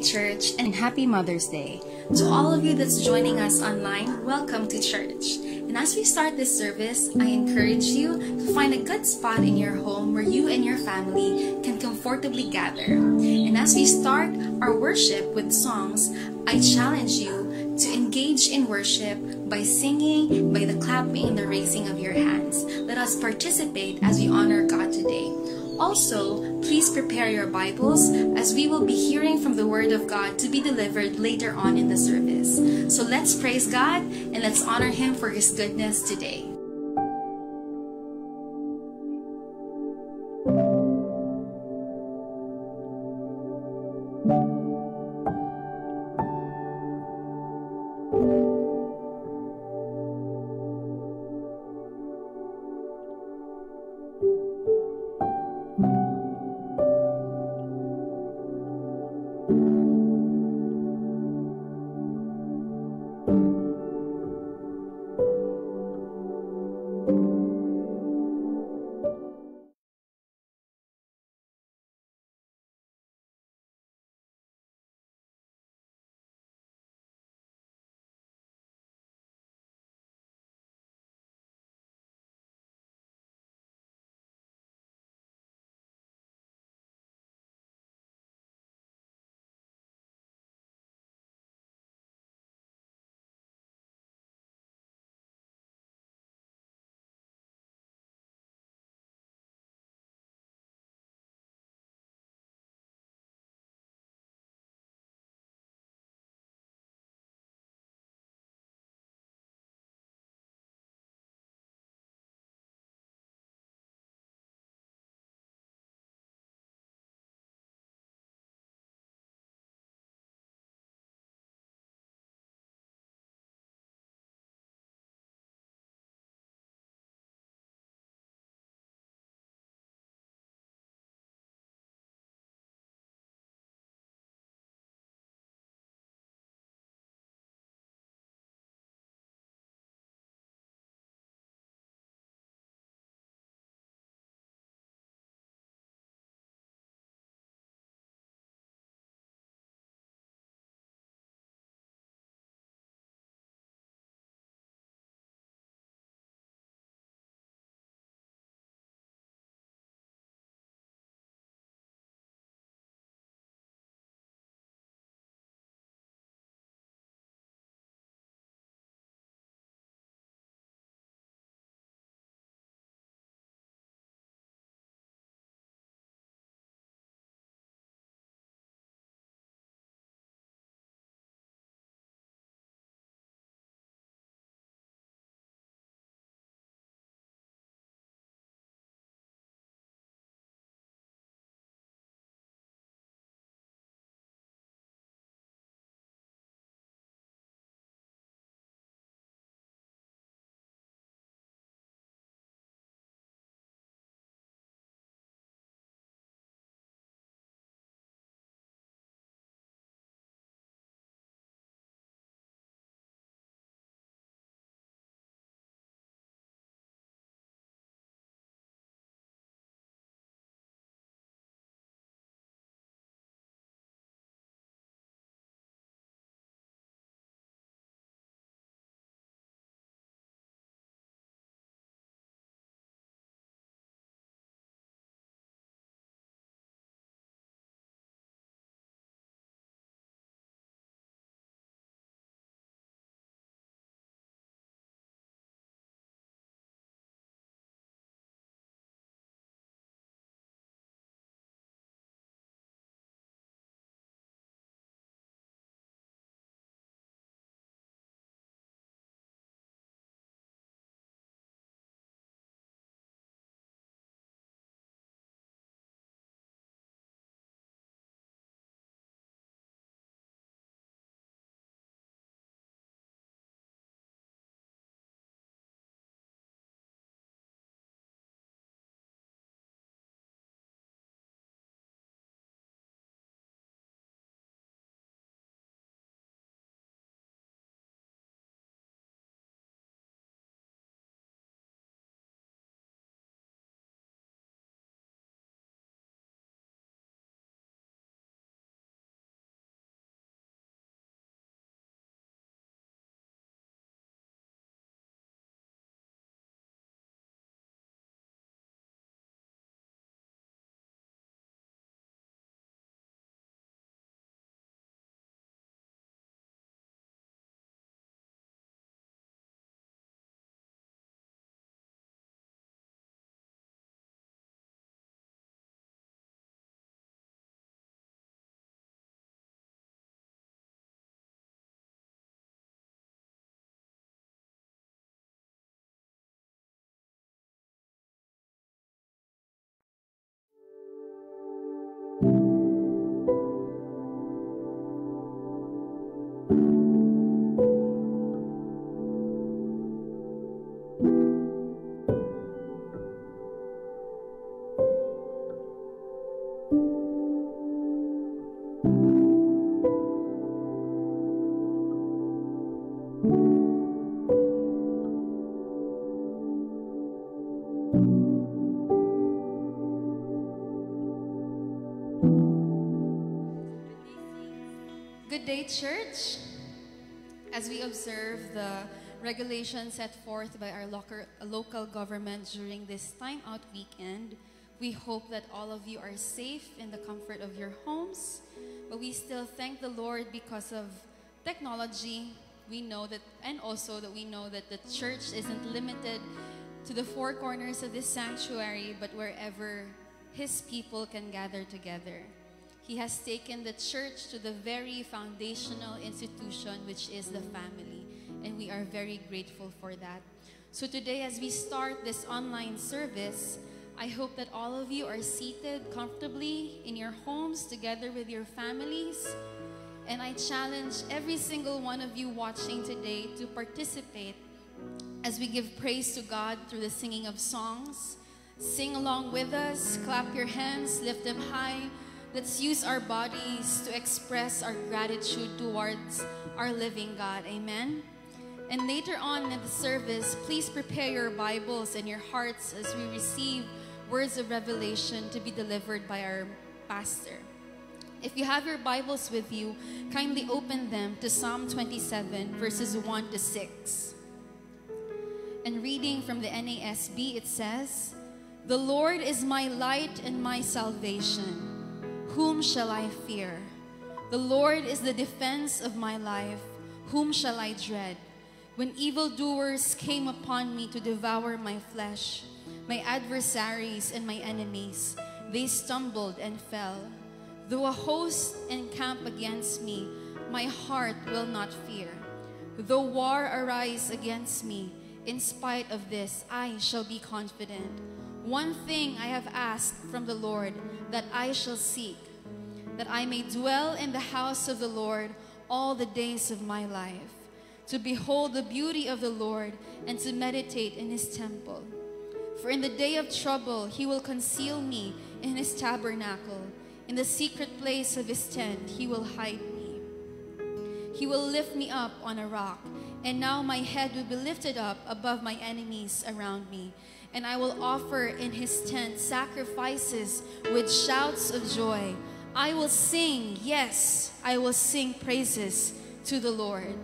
church, and happy Mother's Day. To all of you that's joining us online, welcome to church. And as we start this service, I encourage you to find a good spot in your home where you and your family can comfortably gather. And as we start our worship with songs, I challenge you to engage in worship by singing, by the clapping, and the raising of your hands. Let us participate as we honor God today. Also, please prepare your Bibles as we will be hearing from the Word of God to be delivered later on in the service. So let's praise God and let's honor Him for His goodness today. Church. As we observe the regulations set forth by our local, local government during this time out weekend, we hope that all of you are safe in the comfort of your homes. But we still thank the Lord because of technology. We know that, and also that we know that the church isn't limited to the four corners of this sanctuary, but wherever His people can gather together. He has taken the church to the very foundational institution, which is the family. And we are very grateful for that. So today, as we start this online service, I hope that all of you are seated comfortably in your homes together with your families. And I challenge every single one of you watching today to participate as we give praise to God through the singing of songs. Sing along with us, clap your hands, lift them high. Let's use our bodies to express our gratitude towards our living God. Amen. And later on in the service, please prepare your Bibles and your hearts as we receive words of revelation to be delivered by our pastor. If you have your Bibles with you, kindly open them to Psalm 27, verses 1 to 6. And reading from the NASB, it says, The Lord is my light and my salvation. Whom shall I fear? The Lord is the defense of my life. Whom shall I dread? When evildoers came upon me to devour my flesh, my adversaries and my enemies, they stumbled and fell. Though a host encamp against me, my heart will not fear. Though war arise against me, in spite of this, I shall be confident. One thing I have asked from the Lord that I shall seek, that I may dwell in the house of the Lord all the days of my life, to behold the beauty of the Lord and to meditate in his temple. For in the day of trouble he will conceal me in his tabernacle. In the secret place of his tent he will hide me. He will lift me up on a rock, and now my head will be lifted up above my enemies around me and I will offer in his tent sacrifices with shouts of joy. I will sing, yes, I will sing praises to the Lord.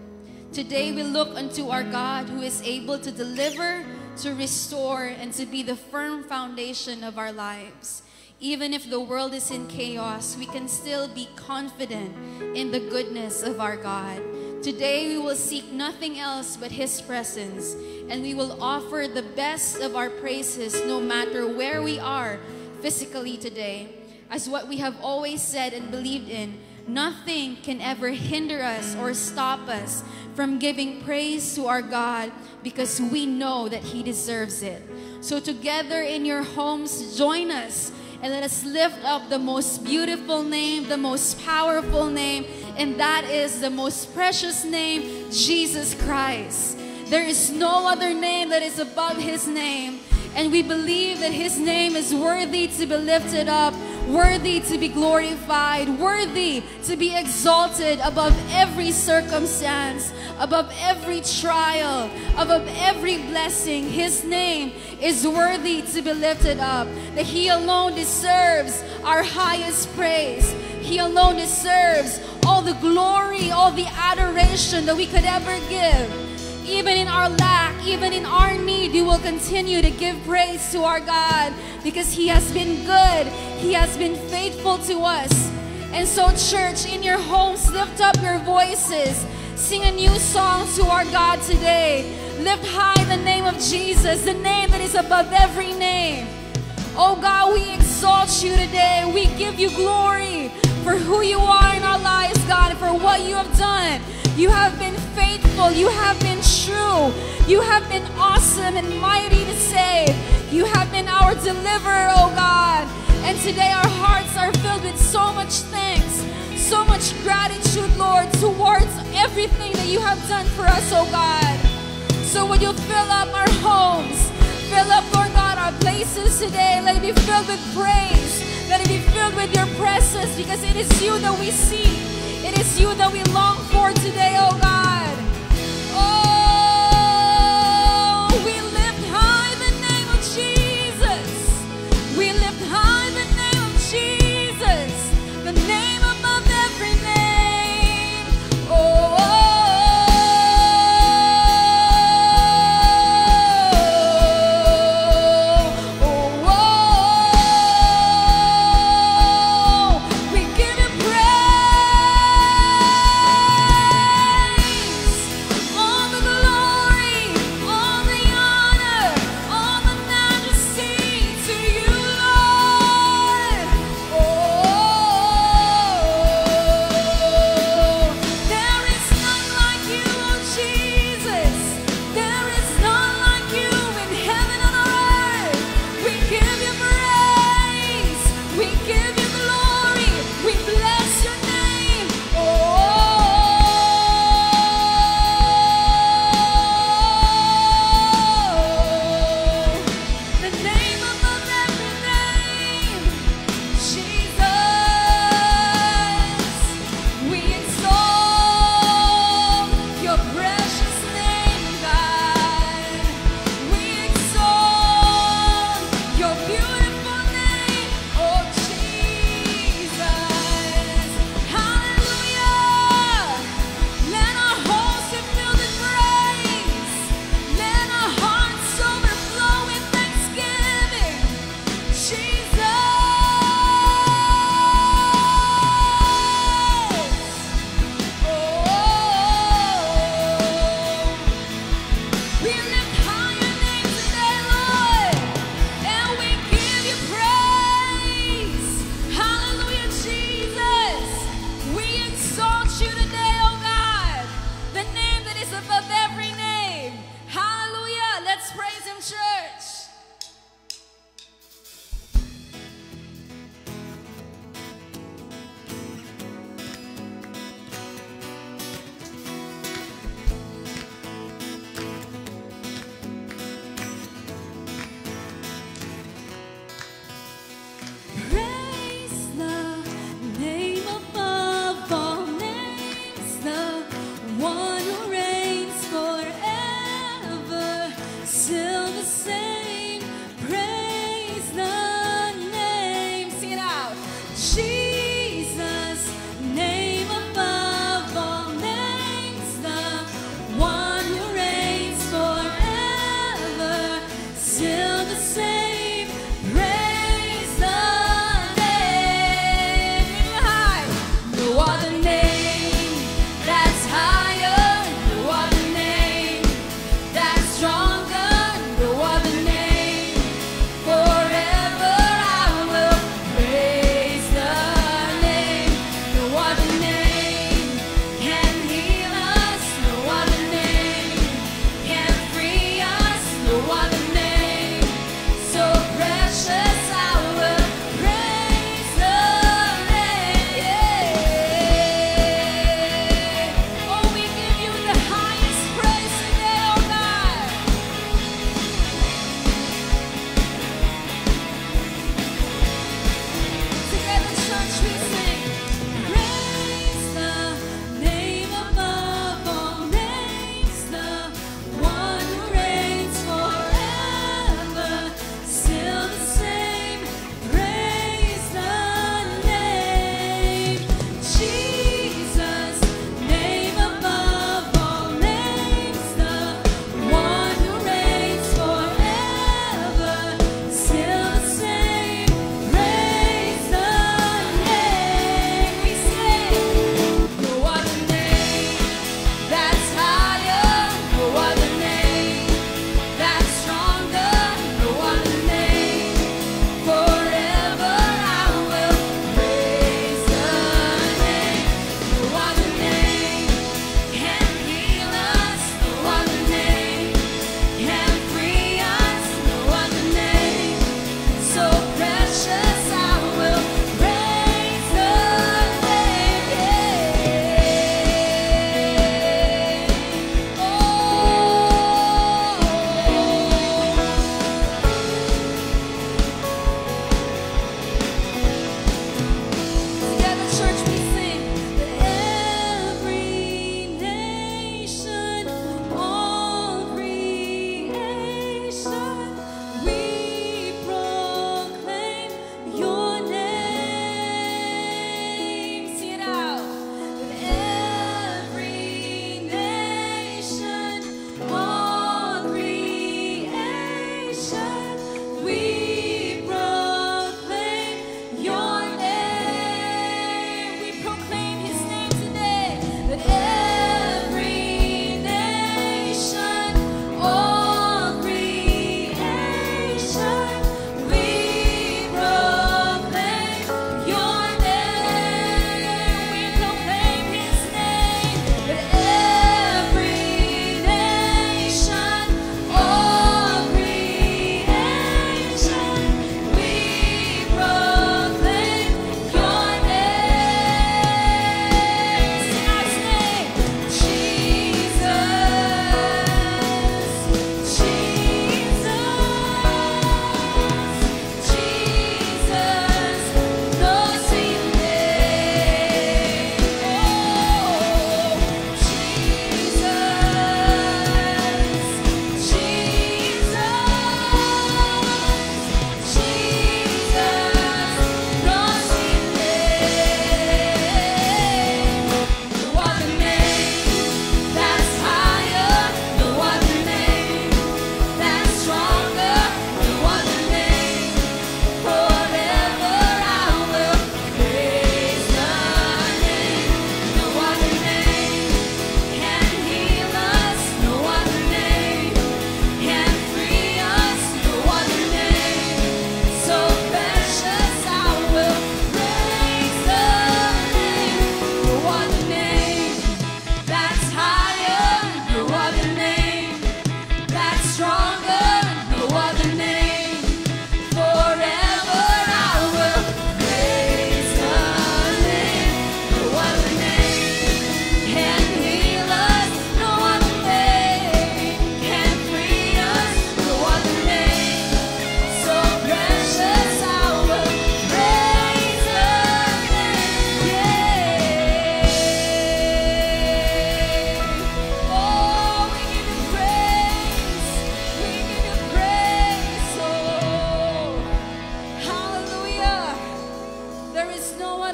Today we look unto our God who is able to deliver, to restore, and to be the firm foundation of our lives. Even if the world is in chaos, we can still be confident in the goodness of our God. Today we will seek nothing else but His presence, and we will offer the best of our praises no matter where we are physically today. As what we have always said and believed in, nothing can ever hinder us or stop us from giving praise to our God because we know that He deserves it. So, together in your homes, join us and let us lift up the most beautiful name, the most powerful name, and that is the most precious name, Jesus Christ. There is no other name that is above His name. And we believe that His name is worthy to be lifted up, worthy to be glorified, worthy to be exalted above every circumstance, above every trial, above every blessing. His name is worthy to be lifted up, that He alone deserves our highest praise. He alone deserves all the glory, all the adoration that we could ever give. Even in our lack, even in our need, we will continue to give praise to our God because He has been good. He has been faithful to us. And so, church, in your homes, lift up your voices. Sing a new song to our God today. Lift high the name of Jesus, the name that is above every name. Oh God, we exalt you today. We give you glory for who you are in our lives, God, and for what you have done. You have been faithful. You have been true. You have been awesome and mighty to save. You have been our deliverer, oh God. And today our hearts are filled with so much thanks, so much gratitude, Lord, towards everything that you have done for us, oh God. So would you fill up our homes, fill up, Lord God, our places today. Let it be filled with praise. Let it be filled with your presence because it is you that we see. It is you that we long for today, oh God.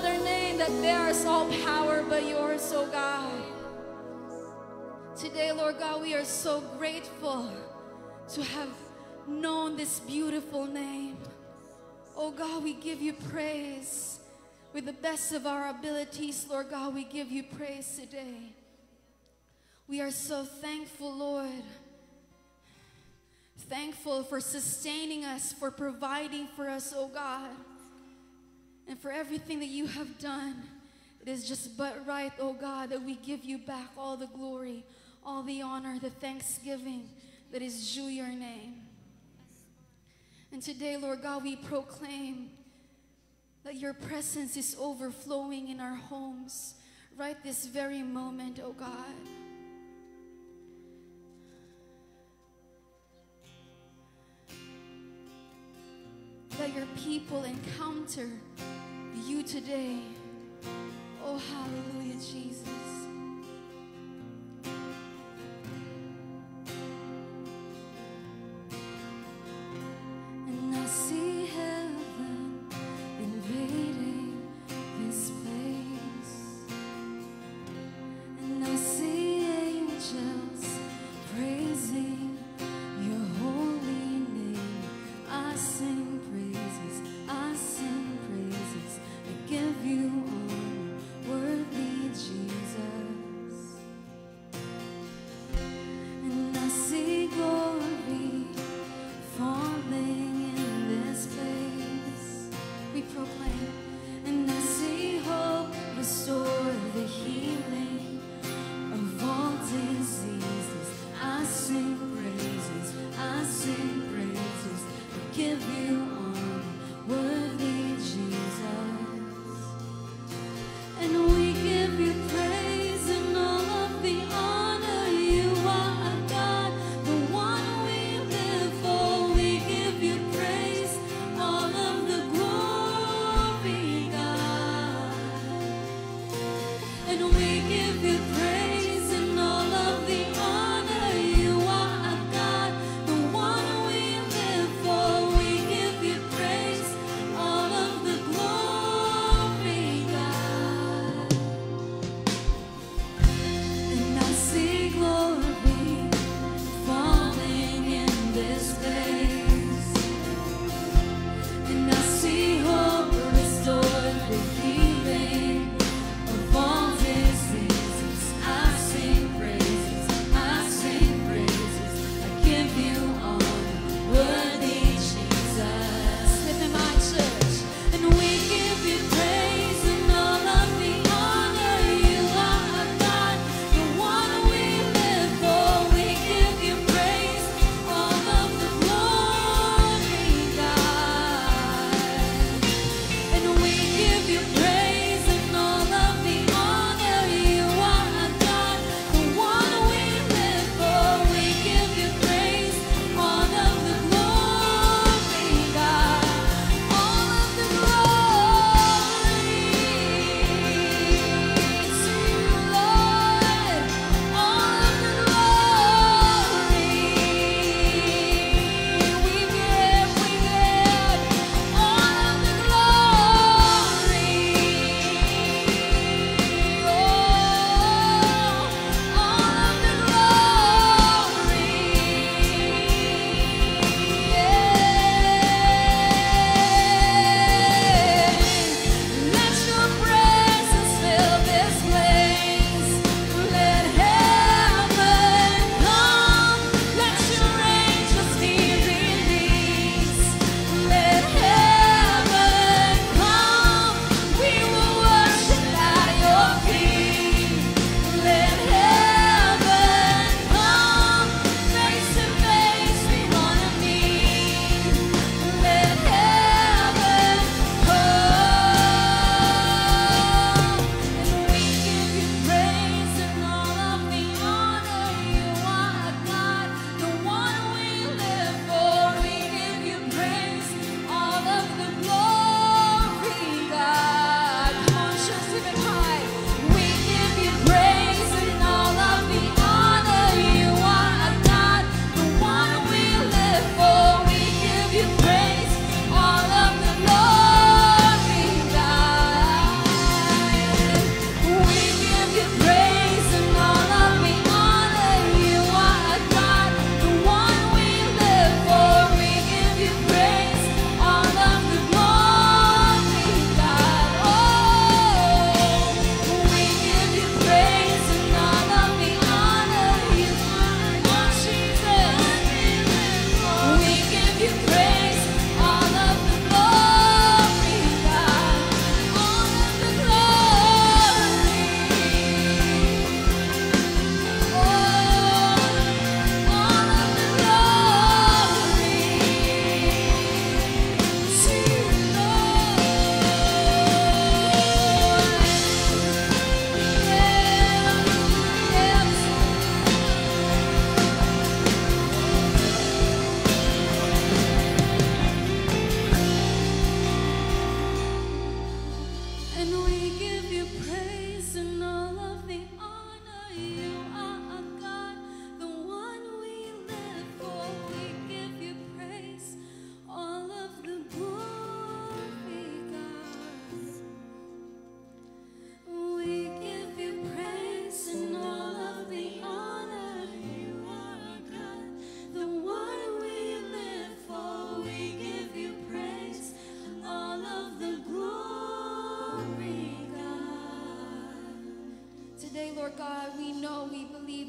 That bears all power but yours, oh God. Today, Lord God, we are so grateful to have known this beautiful name. Oh God, we give you praise. With the best of our abilities, Lord God, we give you praise today. We are so thankful, Lord. Thankful for sustaining us, for providing for us, oh God, and for everything that you have done. It is just but right, oh God, that we give you back all the glory, all the honor, the thanksgiving that is due your name. And today, Lord God, we proclaim that your presence is overflowing in our homes right this very moment, oh God. That your people encounter you today. Oh, hallelujah, Jesus.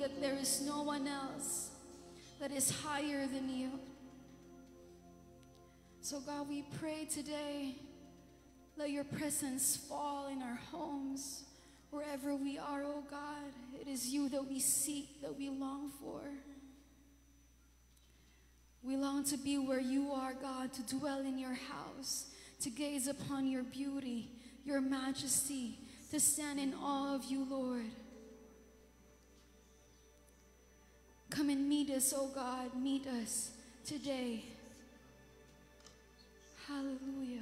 That there is no one else that is higher than you. So, God, we pray today. Let your presence fall in our homes, wherever we are, oh God. It is you that we seek, that we long for. We long to be where you are, God, to dwell in your house, to gaze upon your beauty, your majesty, to stand in awe of you, Lord. Come and meet us, oh God, meet us today. Hallelujah.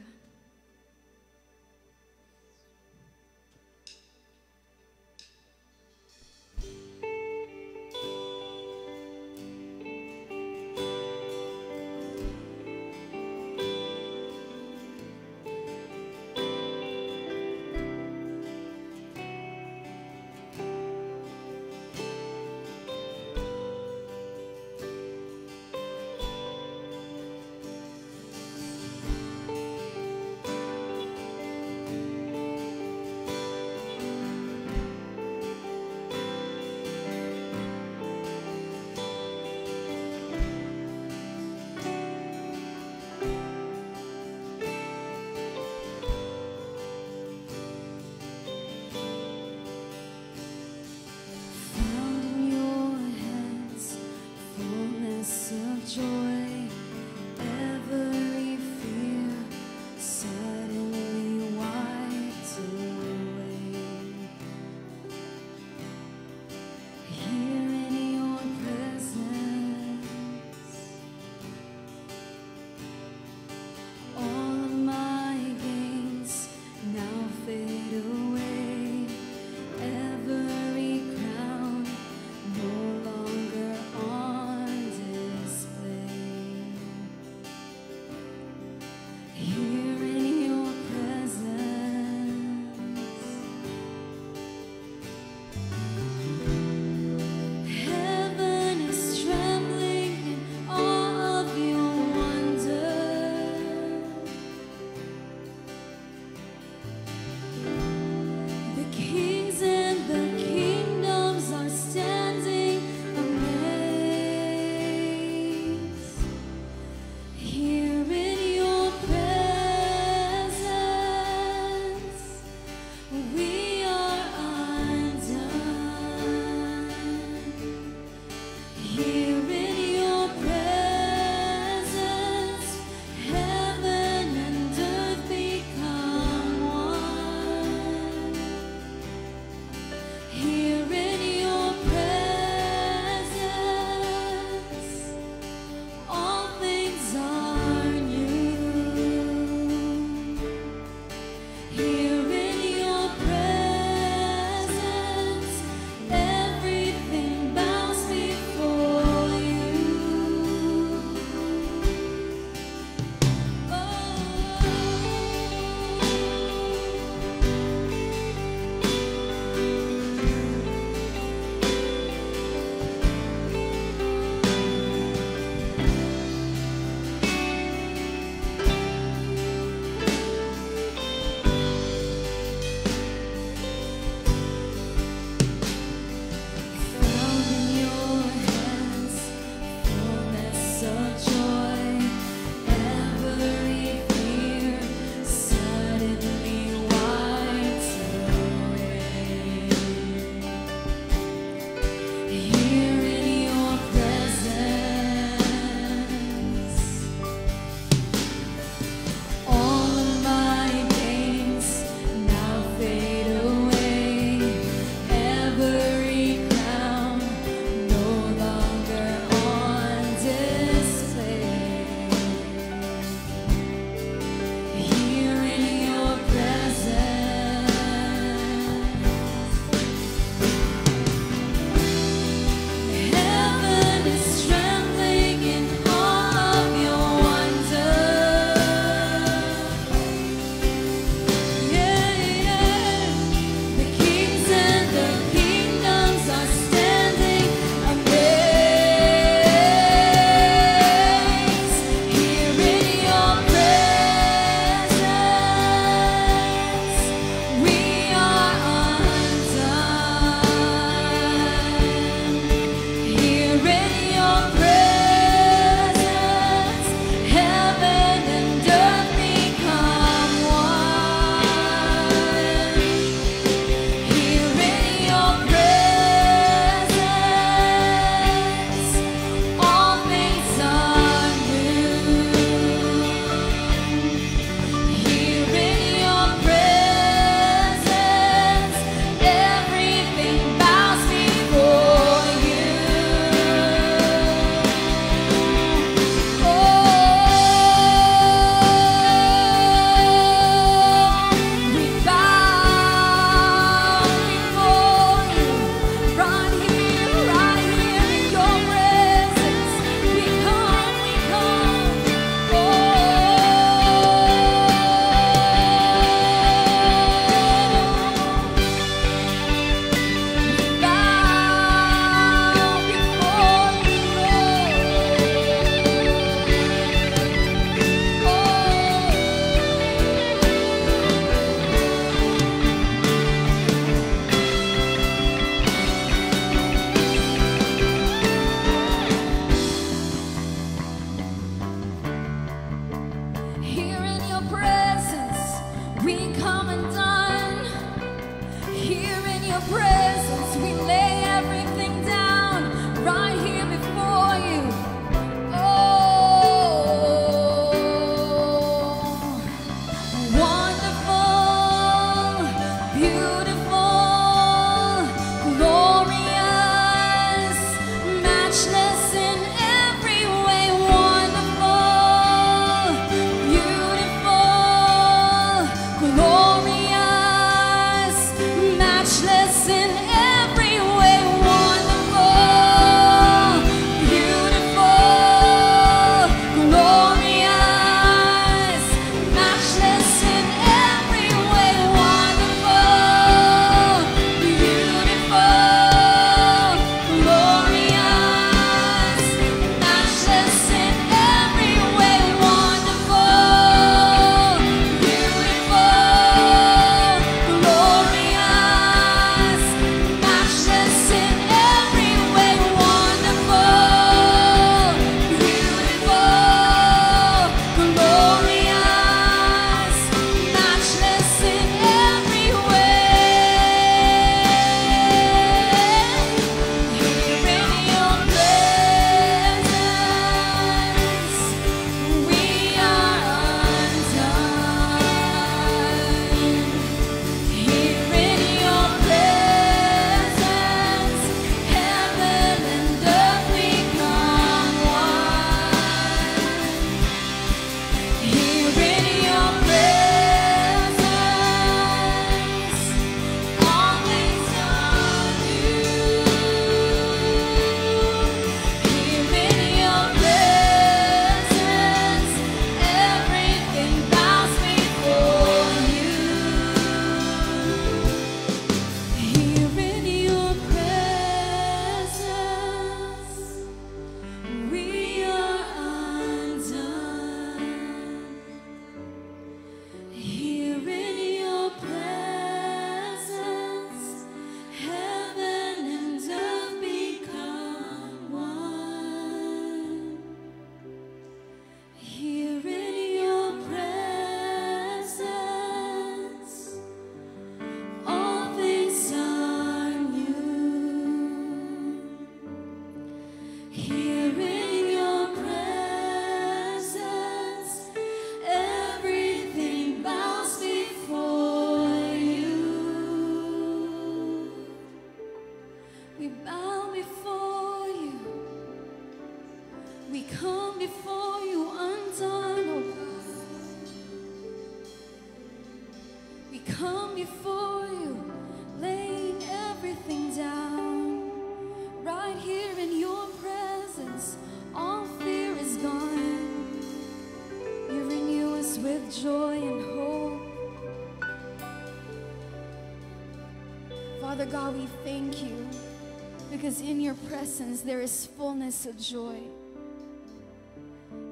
Presence there is fullness of joy.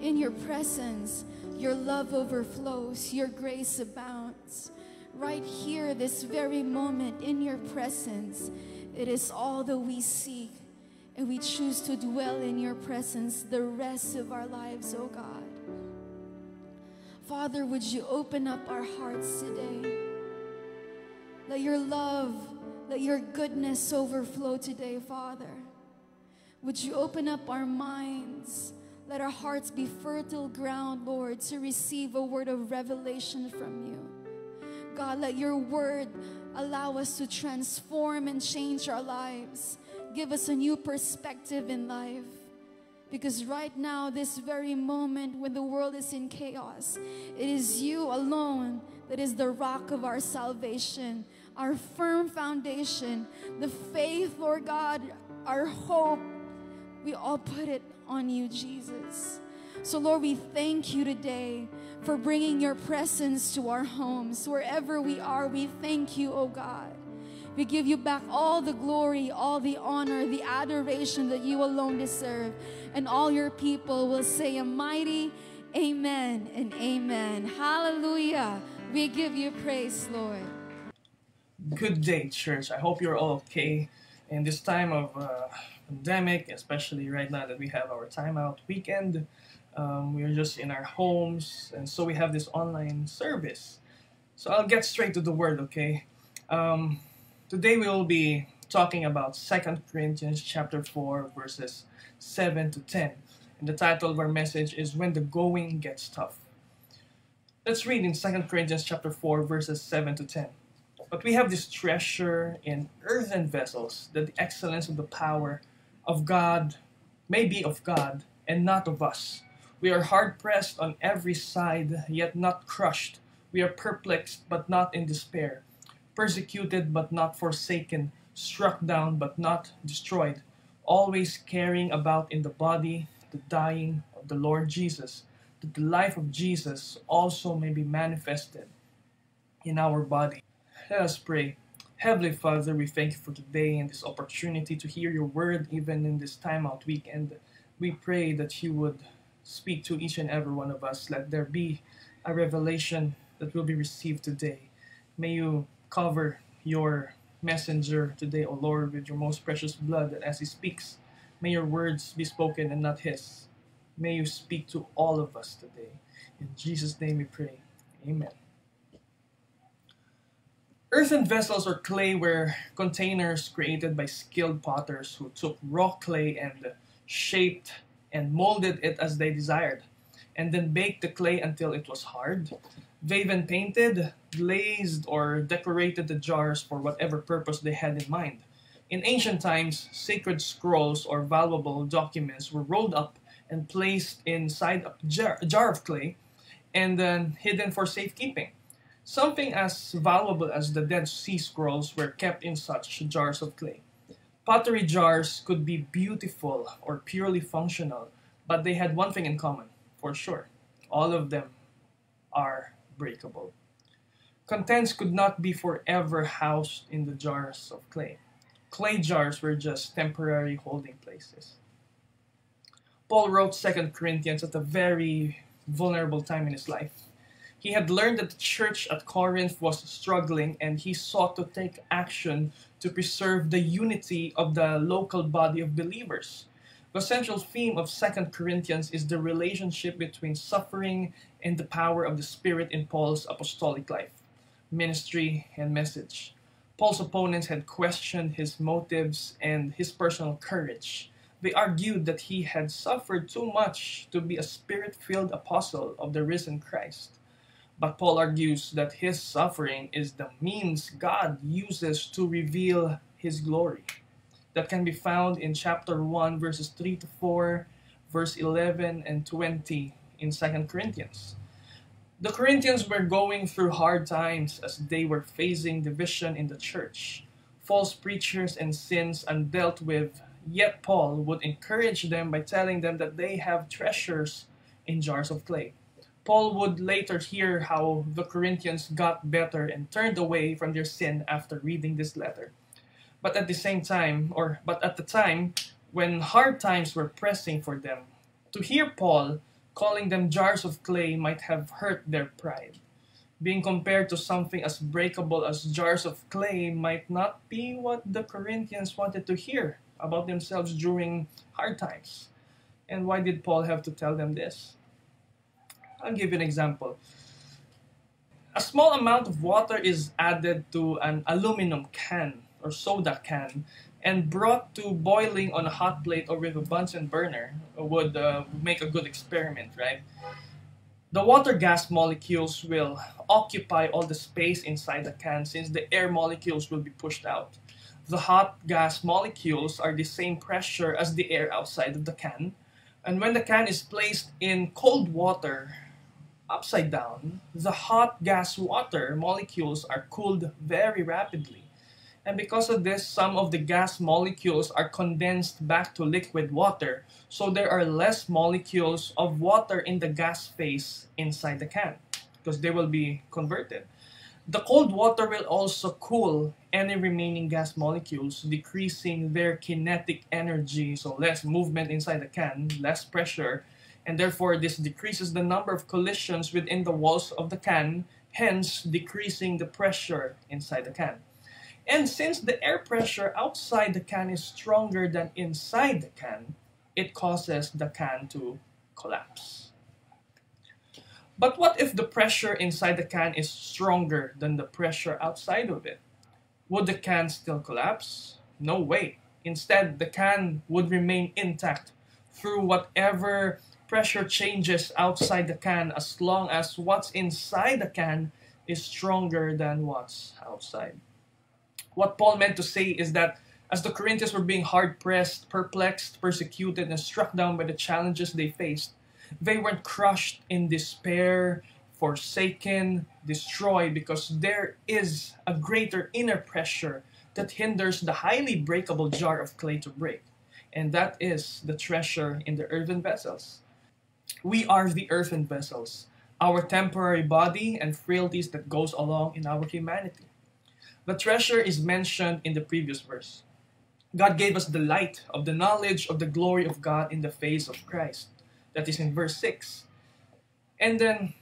In your presence, your love overflows, your grace abounds. Right here, this very moment, in your presence, it is all that we seek. And we choose to dwell in your presence the rest of our lives, oh God. Father, would you open up our hearts today? Let your love, let your goodness overflow today, Father. Would you open up our minds? Let our hearts be fertile ground, Lord, to receive a word of revelation from you. God, let your word allow us to transform and change our lives. Give us a new perspective in life. Because right now, this very moment when the world is in chaos, it is you alone that is the rock of our salvation, our firm foundation, the faith, Lord God, our hope. We all put it on you, Jesus. So, Lord, we thank you today for bringing your presence to our homes. Wherever we are, we thank you, oh God. We give you back all the glory, all the honor, the adoration that you alone deserve. And all your people will say a mighty amen and amen. Hallelujah. We give you praise, Lord. Good day, church. I hope you're all okay in this time of uh, pandemic, especially right now that we have our timeout weekend. Um, we're just in our homes, and so we have this online service. So I'll get straight to the word, okay? Um, today we will be talking about Second Corinthians chapter 4 verses 7 to 10. And the title of our message is When the Going Gets Tough. Let's read in Second Corinthians chapter 4 verses 7 to 10. But we have this treasure in earthen vessels, that the excellence of the power of God may be of God and not of us. We are hard pressed on every side, yet not crushed. We are perplexed, but not in despair, persecuted, but not forsaken, struck down, but not destroyed, always carrying about in the body the dying of the Lord Jesus, that the life of Jesus also may be manifested in our body. Let us pray. Heavenly Father, we thank you for today and this opportunity to hear your word even in this time out week. And we pray that you would speak to each and every one of us. Let there be a revelation that will be received today. May you cover your messenger today, O Lord, with your most precious blood, that as he speaks, may your words be spoken and not his. May you speak to all of us today. In Jesus' name we pray. Amen. Earthen vessels or clay were containers created by skilled potters who took raw clay and shaped and molded it as they desired, and then baked the clay until it was hard. They then painted, glazed, or decorated the jars for whatever purpose they had in mind. In ancient times, sacred scrolls or valuable documents were rolled up and placed inside a jar, of clay and then hidden for safekeeping. Something as valuable as the Dead Sea Scrolls were kept in such jars of clay. Pottery jars could be beautiful or purely functional, but they had one thing in common, for sure. All of them are breakable. Contents could not be forever housed in the jars of clay. Clay jars were just temporary holding places. Paul wrote 2 Corinthians at a very vulnerable time in his life he had learned that the church at Corinth was struggling and he sought to take action to preserve the unity of the local body of believers. The central theme of 2 Corinthians is the relationship between suffering and the power of the Spirit in Paul's apostolic life, ministry, and message. Paul's opponents had questioned his motives and his personal courage. They argued that he had suffered too much to be a spirit filled apostle of the risen Christ. But Paul argues that his suffering is the means God uses to reveal his glory. That can be found in chapter 1, verses 3 to 4, verse 11 and 20 in 2 Corinthians. The Corinthians were going through hard times as they were facing division in the church, false preachers and sins undealt with, yet Paul would encourage them by telling them that they have treasures in jars of clay. Paul would later hear how the Corinthians got better and turned away from their sin after reading this letter. But at the same time, or but at the time when hard times were pressing for them, to hear Paul calling them jars of clay might have hurt their pride. Being compared to something as breakable as jars of clay might not be what the Corinthians wanted to hear about themselves during hard times. And why did Paul have to tell them this? I'll give you an example. A small amount of water is added to an aluminum can or soda can and brought to boiling on a hot plate or with a Bunsen burner would uh, make a good experiment, right? The water gas molecules will occupy all the space inside the can since the air molecules will be pushed out. The hot gas molecules are the same pressure as the air outside of the can. And when the can is placed in cold water, upside down, the hot gas water molecules are cooled very rapidly. And because of this, some of the gas molecules are condensed back to liquid water, so there are less molecules of water in the gas phase inside the can, because they will be converted. The cold water will also cool any remaining gas molecules, decreasing their kinetic energy, so less movement inside the can, less pressure, and therefore this decreases the number of collisions within the walls of the can, hence decreasing the pressure inside the can. And since the air pressure outside the can is stronger than inside the can, it causes the can to collapse. But what if the pressure inside the can is stronger than the pressure outside of it? Would the can still collapse? No way. Instead, the can would remain intact through whatever pressure changes outside the can as long as what's inside the can is stronger than what's outside. What Paul meant to say is that as the Corinthians were being hard pressed, perplexed, persecuted, and struck down by the challenges they faced, they weren't crushed in despair, forsaken, destroyed, because there is a greater inner pressure that hinders the highly breakable jar of clay to break. And that is the treasure in the earthen vessels. We are the earthen vessels, our temporary body and frailties that goes along in our humanity. The treasure is mentioned in the previous verse. God gave us the light of the knowledge of the glory of God in the face of Christ. That is in verse 6. And then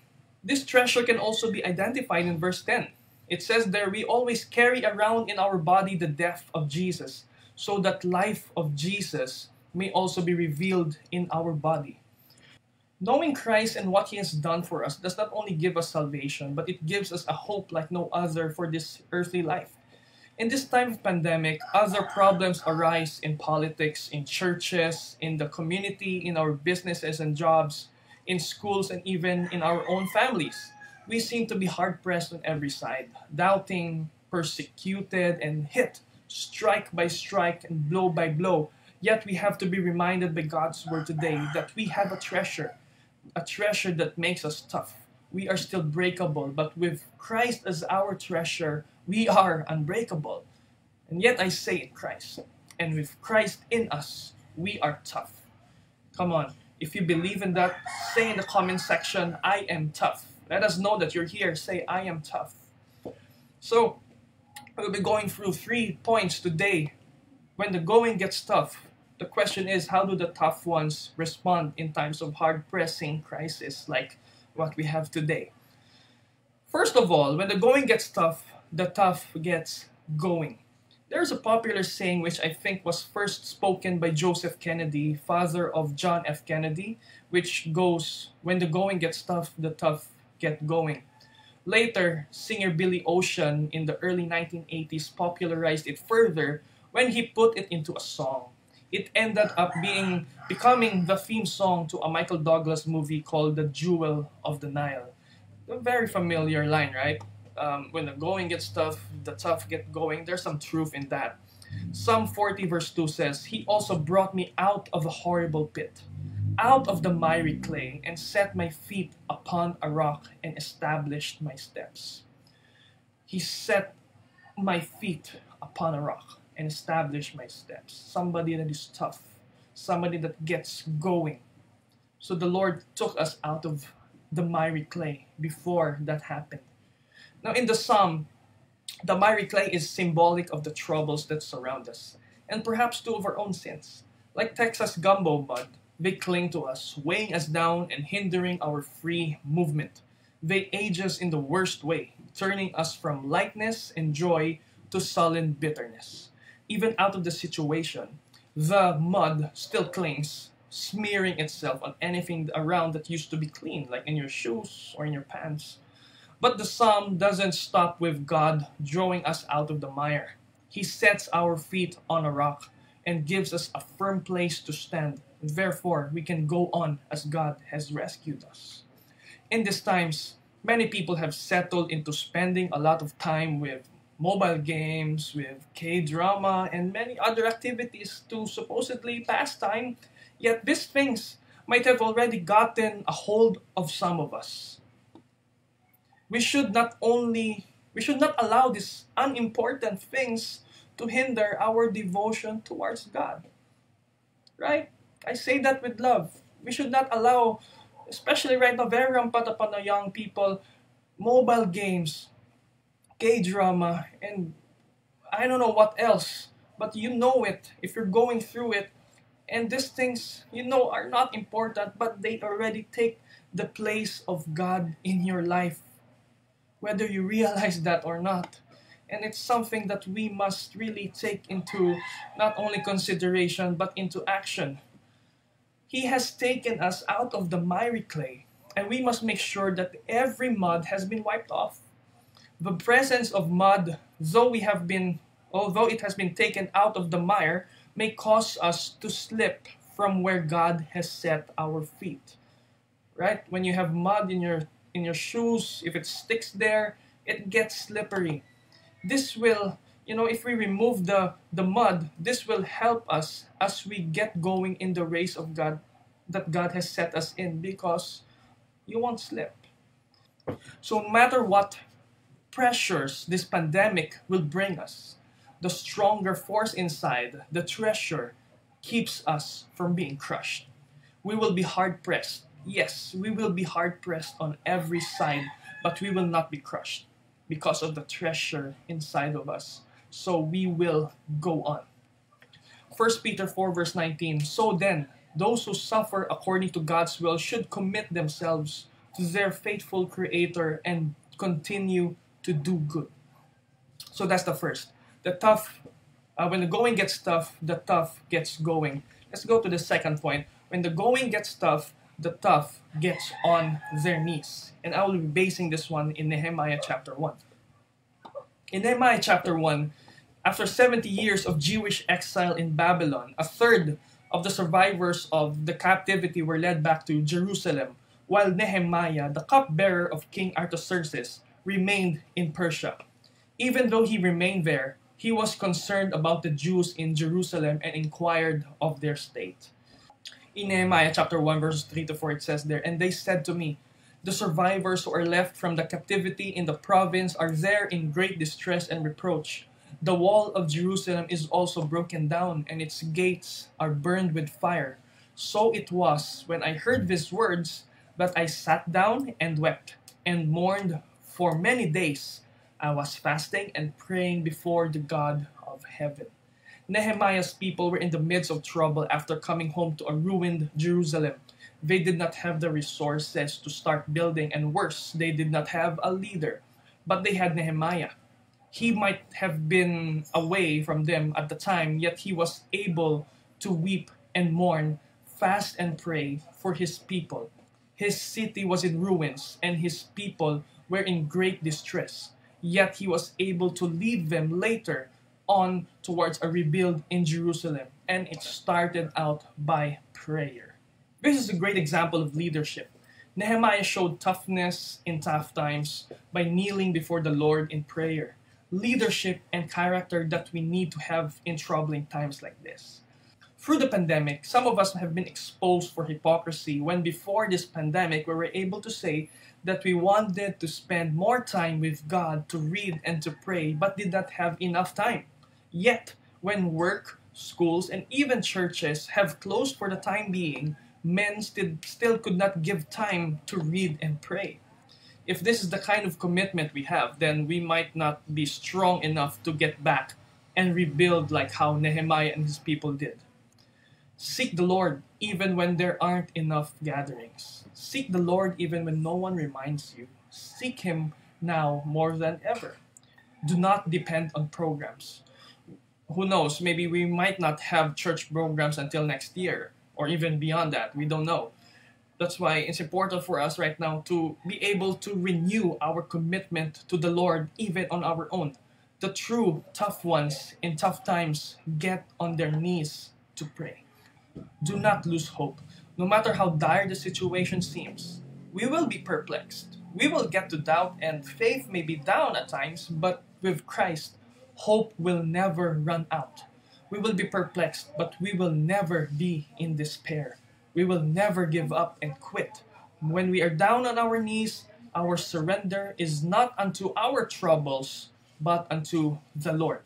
this treasure can also be identified in verse 10. It says there, we always carry around in our body the death of Jesus, so that life of Jesus may also be revealed in our body. Knowing Christ and what He has done for us does not only give us salvation, but it gives us a hope like no other for this earthly life. In this time of pandemic, other problems arise in politics, in churches, in the community, in our businesses and jobs, in schools, and even in our own families. We seem to be hard pressed on every side, doubting, persecuted, and hit strike by strike and blow by blow. Yet we have to be reminded by God's word today that we have a treasure a treasure that makes us tough. We are still breakable, but with Christ as our treasure, we are unbreakable. And yet I say in Christ, and with Christ in us, we are tough. Come on, if you believe in that, say in the comment section, I am tough. Let us know that you're here. Say, I am tough. So, we'll be going through three points today. When the going gets tough, the question is how do the tough ones respond in times of hard pressing crisis like what we have today? First of all, when the going gets tough, the tough gets going. There's a popular saying which I think was first spoken by Joseph Kennedy, father of John F. Kennedy, which goes, When the going gets tough, the tough get going. Later, singer Billy Ocean in the early 1980s popularized it further when he put it into a song it ended up being becoming the theme song to a Michael Douglas movie called The Jewel of the Nile. A very familiar line, right? Um, when the going gets tough, the tough get going. There's some truth in that. Psalm 40 verse 2 says, He also brought me out of a horrible pit, out of the miry clay, and set my feet upon a rock and established my steps. He set my feet upon a rock and establish my steps. Somebody that is tough, somebody that gets going. So the Lord took us out of the miry clay before that happened. Now, in the psalm, the miry clay is symbolic of the troubles that surround us, and perhaps two of our own sins. Like Texas gumbo mud, they cling to us, weighing us down and hindering our free movement. They age us in the worst way, turning us from lightness and joy to sullen bitterness even out of the situation, the mud still clings, smearing itself on anything around that used to be clean, like in your shoes or in your pants. But the psalm doesn't stop with God drawing us out of the mire. He sets our feet on a rock and gives us a firm place to stand. Therefore, we can go on as God has rescued us. In these times, many people have settled into spending a lot of time with mobile games, with K drama, and many other activities to supposedly pass time, yet these things might have already gotten a hold of some of us. We should not only we should not allow these unimportant things to hinder our devotion towards God. Right? I say that with love. We should not allow, especially right now, very rampant upon the young people, mobile games, K drama, and I don't know what else, but you know it if you're going through it. And these things, you know, are not important, but they already take the place of God in your life, whether you realize that or not. And it's something that we must really take into not only consideration, but into action. He has taken us out of the miry clay and we must make sure that every mud has been wiped off. The presence of mud, though we have been although it has been taken out of the mire, may cause us to slip from where God has set our feet. Right? When you have mud in your in your shoes, if it sticks there, it gets slippery. This will, you know, if we remove the the mud, this will help us as we get going in the race of God that God has set us in because you won't slip. So no matter what pressures this pandemic will bring us, the stronger force inside, the treasure, keeps us from being crushed. We will be hard pressed. Yes, we will be hard pressed on every side, but we will not be crushed because of the treasure inside of us. So we will go on. 1 Peter 4, verse 19 So then, those who suffer according to God's will should commit themselves to their faithful Creator and continue to do good. So that's the first the tough, uh, when the going gets tough, the tough gets going. Let's go to the second point. When the going gets tough, the tough gets on their knees. And I will be basing this one in Nehemiah chapter 1. In Nehemiah chapter 1, after 70 years of Jewish exile in Babylon, a third of the survivors of the captivity were led back to Jerusalem, while Nehemiah, the cupbearer of King Artaxerxes, remained in Persia. Even though he remained there, he was concerned about the Jews in Jerusalem and inquired of their state. In Nehemiah chapter 1, verses 3 to 4, it says there, And they said to me, The survivors who are left from the captivity in the province are there in great distress and reproach. The wall of Jerusalem is also broken down, and its gates are burned with fire. So it was when I heard these words that I sat down and wept and mourned for many days I was fasting and praying before the God of heaven. Nehemiah's people were in the midst of trouble after coming home to a ruined Jerusalem. They did not have the resources to start building, and worse, they did not have a leader. But they had Nehemiah. He might have been away from them at the time, yet he was able to weep and mourn, fast and pray for his people. His city was in ruins, and his people were in great distress yet he was able to lead them later on towards a rebuild in Jerusalem. And it started out by prayer. This is a great example of leadership. Nehemiah showed toughness in tough times by kneeling before the Lord in prayer. Leadership and character that we need to have in troubling times like this. Through the pandemic, some of us have been exposed for hypocrisy when before this pandemic we were able to say that we wanted to spend more time with God to read and to pray, but did not have enough time. Yet, when work, schools, and even churches have closed for the time being, men still, still could not give time to read and pray. If this is the kind of commitment we have, then we might not be strong enough to get back and rebuild like how Nehemiah and his people did. Seek the Lord even when there aren't enough gatherings. Seek the Lord even when no one reminds you. Seek Him now more than ever. Do not depend on programs. Who knows, maybe we might not have church programs until next year or even beyond that. We don't know. That's why it's important for us right now to be able to renew our commitment to the Lord even on our own. The true tough ones in tough times get on their knees to pray. Do not lose hope, no matter how dire the situation seems. We will be perplexed. We will get to doubt, and faith may be down at times, but with Christ, hope will never run out. We will be perplexed, but we will never be in despair. We will never give up and quit. When we are down on our knees, our surrender is not unto our troubles, but unto the Lord.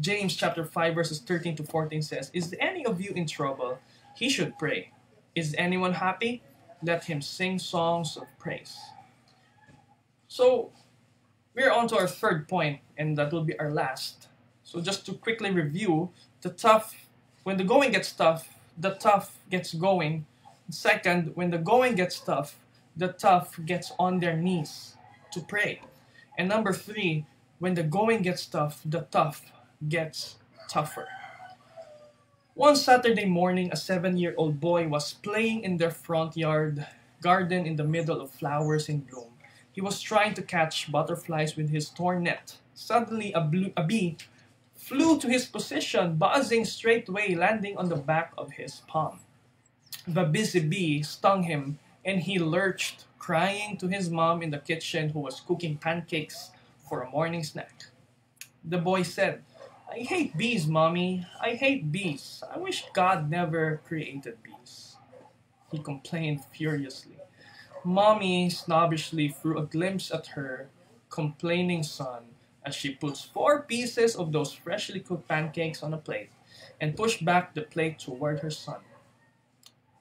James chapter 5 verses 13 to 14 says, Is any of you in trouble? He should pray. Is anyone happy? Let him sing songs of praise. So, we're on to our third point, and that will be our last. So, just to quickly review, the tough, when the going gets tough, the tough gets going. Second, when the going gets tough, the tough gets on their knees to pray. And number three, when the going gets tough, the tough gets tougher. One Saturday morning, a seven year old boy was playing in their front yard garden in the middle of flowers in bloom. He was trying to catch butterflies with his torn net. Suddenly, a, blue, a bee flew to his position, buzzing straightway, landing on the back of his palm. The busy bee stung him, and he lurched, crying to his mom in the kitchen, who was cooking pancakes for a morning snack. The boy said, I hate bees, mommy. I hate bees. I wish God never created bees. He complained furiously. Mommy snobbishly threw a glimpse at her complaining son as she puts four pieces of those freshly cooked pancakes on a plate and pushed back the plate toward her son.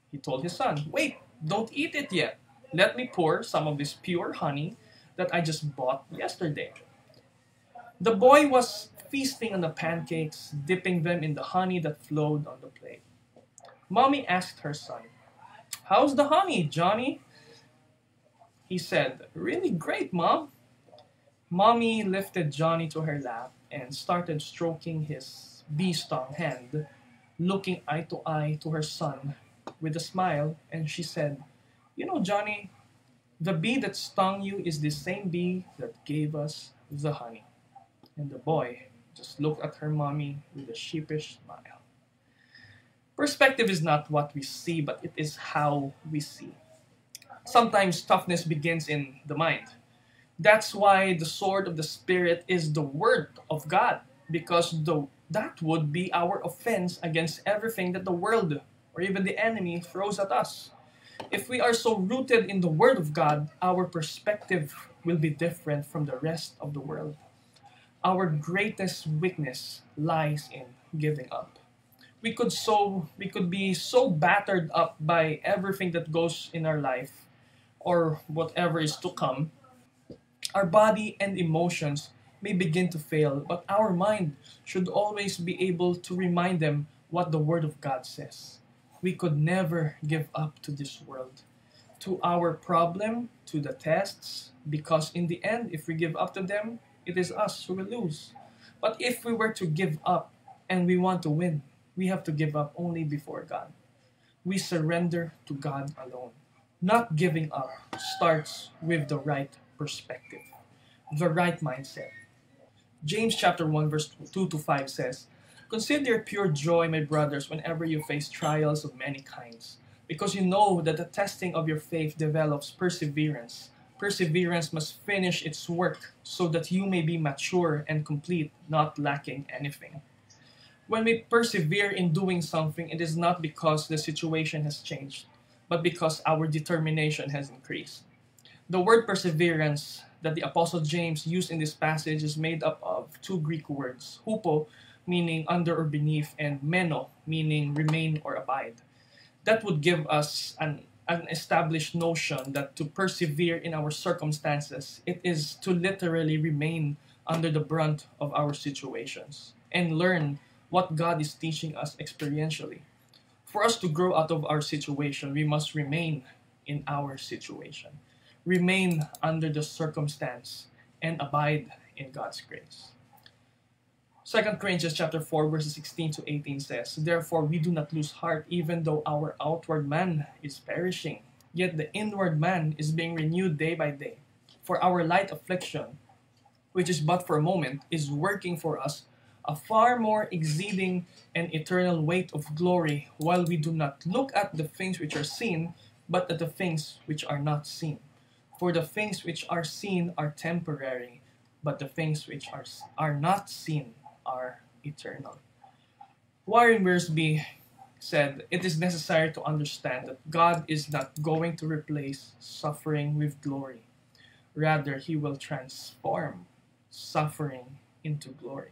He told his son, Wait, don't eat it yet. Let me pour some of this pure honey that I just bought yesterday. The boy was feasting on the pancakes, dipping them in the honey that flowed on the plate. Mommy asked her son, How's the honey, Johnny? He said, Really great, Mom. Mommy lifted Johnny to her lap and started stroking his bee stung hand, looking eye to eye to her son with a smile, and she said, You know, Johnny, the bee that stung you is the same bee that gave us the honey. And the boy just looked at her mommy with a sheepish smile. Perspective is not what we see, but it is how we see. Sometimes toughness begins in the mind that's why the sword of the Spirit is the word of God, because the, that would be our offense against everything that the world or even the enemy throws at us. If we are so rooted in the word of God, our perspective will be different from the rest of the world. Our greatest weakness lies in giving up. We could so we could be so battered up by everything that goes in our life or whatever is to come our body and emotions may begin to fail, but our mind should always be able to remind them what the Word of God says. We could never give up to this world, to our problem, to the tests, because in the end, if we give up to them, it is us who will lose. But if we were to give up and we want to win, we have to give up only before God. We surrender to God alone. Not giving up starts with the right perspective, the right mindset. James chapter 1 verse 2 to 5 says, Consider pure joy, my brothers, whenever you face trials of many kinds, because you know that the testing of your faith develops perseverance. Perseverance must finish its work so that you may be mature and complete, not lacking anything. When we persevere in doing something, it is not because the situation has changed, but because our determination has increased. The word perseverance that the Apostle James used in this passage is made up of two Greek words, hupo, meaning under or beneath, and meno, meaning remain or abide. That would give us an, an established notion that to persevere in our circumstances, it is to literally remain under the brunt of our situations and learn what God is teaching us experientially. For us to grow out of our situation, we must remain in our situation remain under the circumstance and abide in God's grace. 2 Corinthians chapter 4 verses 16 to 18 says, Therefore we do not lose heart even though our outward man is perishing, yet the inward man is being renewed day by day. For our light affliction, which is but for a moment, is working for us a far more exceeding and eternal weight of glory, while we do not look at the things which are seen, but at the things which are not seen. For the things which are seen are temporary, but the things which are, are not seen are eternal. Warren Wiersbe said, It is necessary to understand that God is not going to replace suffering with glory. Rather, He will transform suffering into glory.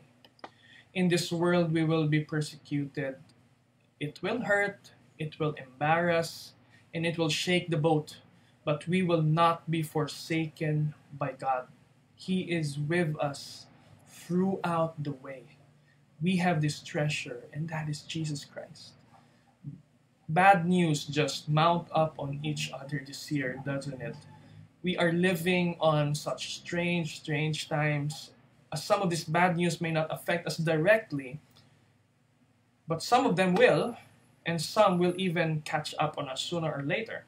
In this world, we will be persecuted. It will hurt, it will embarrass, and it will shake the boat but we will not be forsaken by God. He is with us throughout the way. We have this treasure, and that is Jesus Christ. Bad news just mount up on each other this year, doesn't it? We are living on such strange, strange times. Uh, some of this bad news may not affect us directly, but some of them will, and some will even catch up on us sooner or later.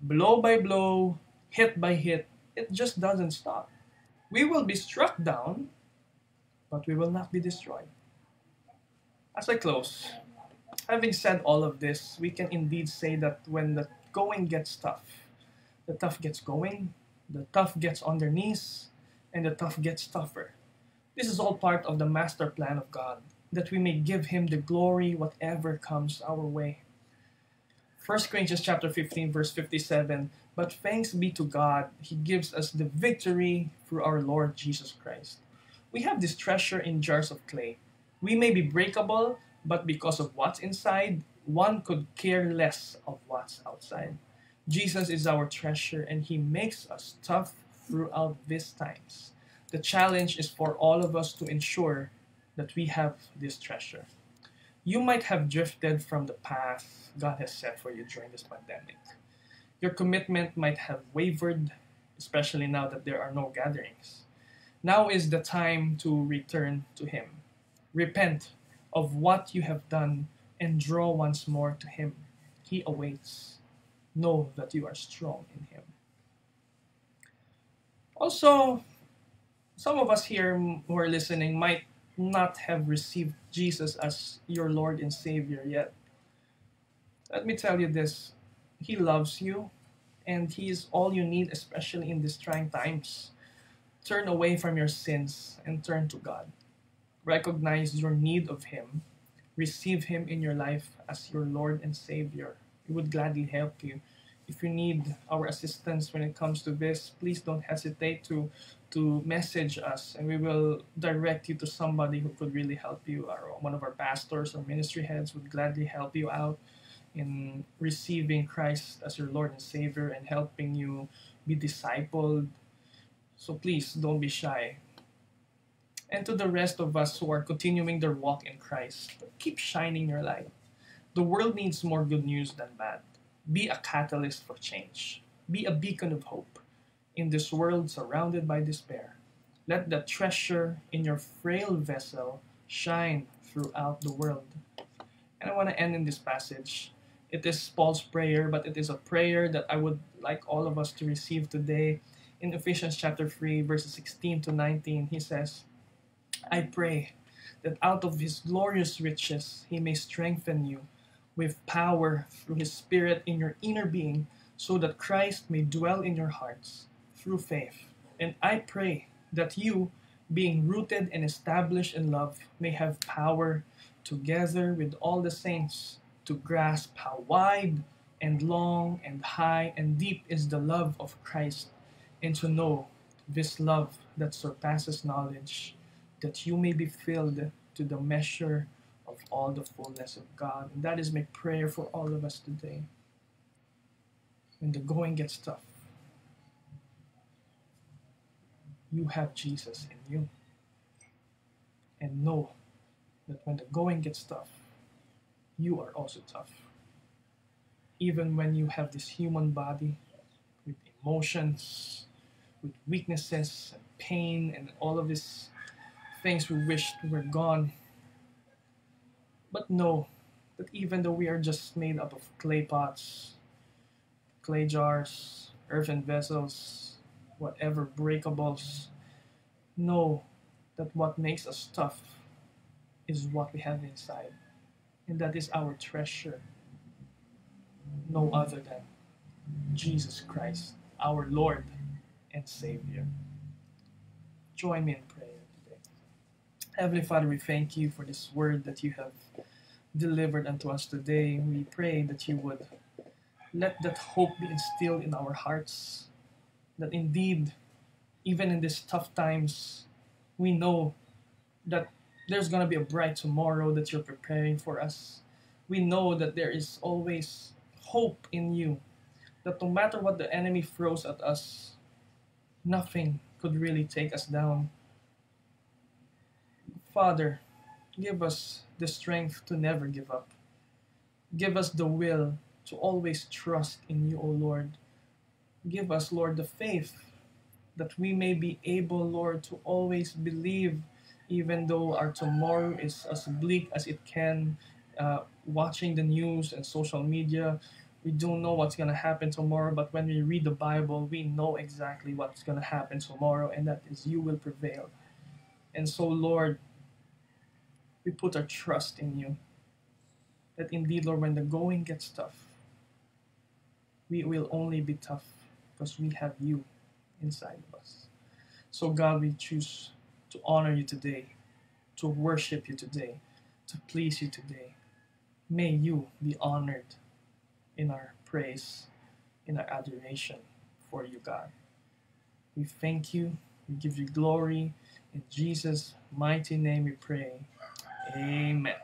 blow by blow, hit by hit, it just doesn't stop. We will be struck down, but we will not be destroyed. As I close, having said all of this, we can indeed say that when the going gets tough, the tough gets going, the tough gets on their knees, and the tough gets tougher. This is all part of the master plan of God, that we may give Him the glory whatever comes our way. 1 Corinthians chapter 15 verse 57 But thanks be to God he gives us the victory through our Lord Jesus Christ. We have this treasure in jars of clay. We may be breakable, but because of what's inside, one could care less of what's outside. Jesus is our treasure and he makes us tough throughout these times. The challenge is for all of us to ensure that we have this treasure. You might have drifted from the path God has set for you during this pandemic. Your commitment might have wavered, especially now that there are no gatherings. Now is the time to return to Him. Repent of what you have done and draw once more to Him. He awaits. Know that you are strong in Him. Also, some of us here who are listening might not have received Jesus as your Lord and Savior yet, let me tell you this He loves you, and He is all you need, especially in these trying times. Turn away from your sins and turn to God. Recognize your need of Him. Receive Him in your life as your Lord and Savior. He would gladly help you. If you need our assistance when it comes to this, please don't hesitate to to message us and we will direct you to somebody who could really help you or one of our pastors or ministry heads would gladly help you out in receiving Christ as your Lord and Savior and helping you be discipled. So please don't be shy. And to the rest of us who are continuing their walk in Christ, keep shining your light. The world needs more good news than bad. Be a catalyst for change. Be a beacon of hope in this world surrounded by despair. Let the treasure in your frail vessel shine throughout the world. And I want to end in this passage. It is Paul's prayer, but it is a prayer that I would like all of us to receive today. In Ephesians chapter 3, verses 16 to 19, he says, I pray that out of his glorious riches he may strengthen you with power through his Spirit in your inner being, so that Christ may dwell in your hearts through faith. And I pray that you, being rooted and established in love, may have power together with all the saints to grasp how wide and long and high and deep is the love of Christ, and to know this love that surpasses knowledge, that you may be filled to the measure of all the fullness of God. And that is my prayer for all of us today. When the going gets tough, you have Jesus in you. And know that when the going gets tough, you are also tough. Even when you have this human body with emotions, with weaknesses and pain and all of these things we wished were gone. But know that even though we are just made up of clay pots, clay jars, earthen vessels, whatever breakables, know that what makes us tough is what we have inside. And that is our treasure. No other than Jesus Christ, our Lord and Savior. Join me in prayer today. Heavenly Father, we thank you for this word that you have delivered unto us today. We pray that you would let that hope be instilled in our hearts that indeed, even in these tough times, we know that there's going to be a bright tomorrow that you're preparing for us. We know that there is always hope in you, that no matter what the enemy throws at us, nothing could really take us down. Father, give us the strength to never give up. Give us the will to always trust in you, O Lord Give us, Lord, the faith that we may be able, Lord, to always believe, even though our tomorrow is as bleak as it can. Uh, watching the news and social media, we don't know what's going to happen tomorrow, but when we read the Bible, we know exactly what's going to happen tomorrow, and that is you will prevail. And so, Lord, we put our trust in you. That indeed, Lord, when the going gets tough, we will only be tough because we have you inside of us. So, God, we choose to honor you today, to worship you today, to please you today. May you be honored in our praise, in our adoration for you, God. We thank you. We give you glory. In Jesus' mighty name we pray. Amen.